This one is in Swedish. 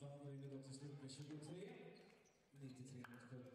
vandringen då till slut med 23. 93 mot 70.